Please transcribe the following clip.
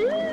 Ooh.